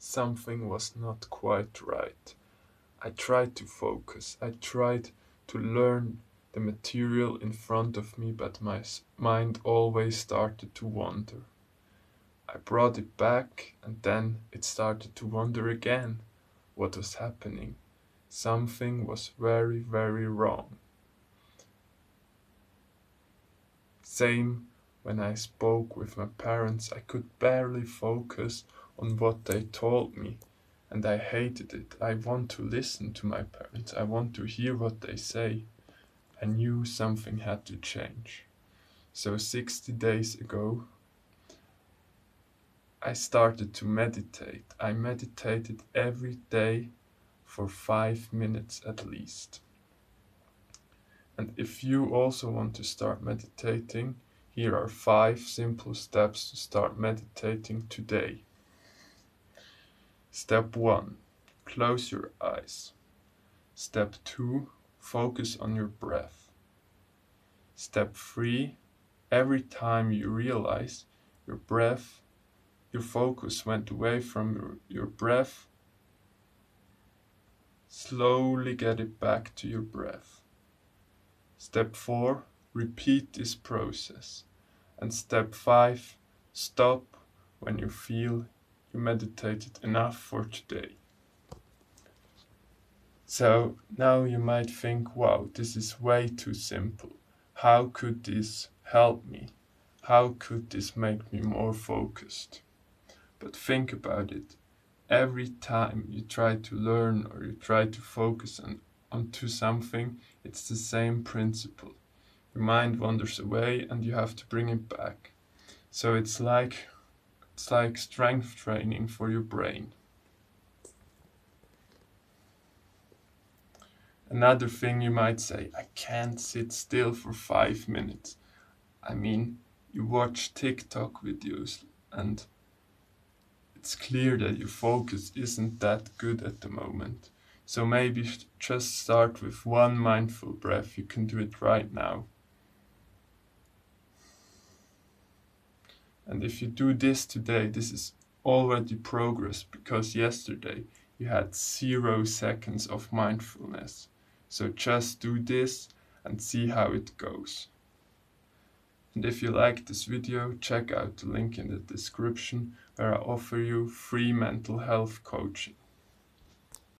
something was not quite right. I tried to focus. I tried to learn the material in front of me, but my mind always started to wander. I brought it back, and then it started to wander again. What was happening? Something was very, very wrong. Same when I spoke with my parents, I could barely focus on what they told me, and I hated it. I want to listen to my parents, I want to hear what they say. I knew something had to change. So 60 days ago, I started to meditate. I meditated every day for five minutes at least. And if you also want to start meditating, here are five simple steps to start meditating today. Step 1 Close your eyes. Step 2 Focus on your breath. Step 3 Every time you realize your breath, your focus went away from your, breath, slowly get it back to your breath. Step 4 Repeat this process. And step 5 Stop when you feel you meditated enough for today. So now you might think, wow, this is way too simple. How could this help me? How could this make me more focused? But think about it. Every time you try to learn or you try to focus on, onto something, it's the same principle. Your mind wanders away and you have to bring it back. So it's like it's like strength training for your brain. Another thing you might say, I can't sit still for five minutes. I mean, you watch TikTok videos and it's clear that your focus isn't that good at the moment. So maybe just start with one mindful breath. You can do it right now. And if you do this today, this is already progress because yesterday you had zero seconds of mindfulness. So just do this and see how it goes. And if you like this video, check out the link in the description where I offer you free mental health coaching.